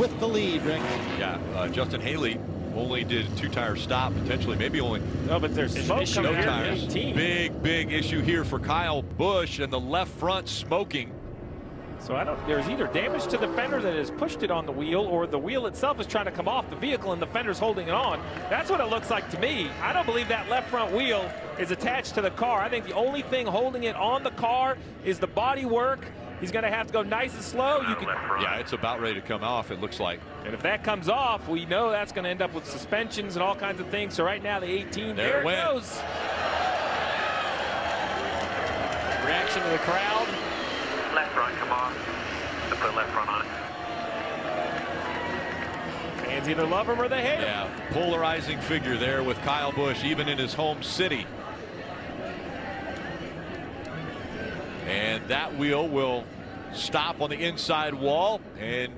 with the lead, Rick. Yeah, uh, Justin Haley only did two tire stop, potentially, maybe only. No, but there's smoke coming no here tires. 18. Big, big issue here for Kyle Busch and the left front smoking. So I don't. There's either damage to the fender that has pushed it on the wheel, or the wheel itself is trying to come off the vehicle and the fender's holding it on. That's what it looks like to me. I don't believe that left front wheel is attached to the car. I think the only thing holding it on the car is the body work. He's going to have to go nice and slow. You can, Yeah, it's about ready to come off. It looks like. and if that comes off, we know that's going to end up with suspensions and all kinds of things. So right now, the 18, There there, it it went. goes. Reaction of the crowd. Left front, come on. To put left front on it. Fans either love him or they hate him. Yeah, polarizing figure there with Kyle Busch, even in his home city. And that wheel will stop on the inside wall and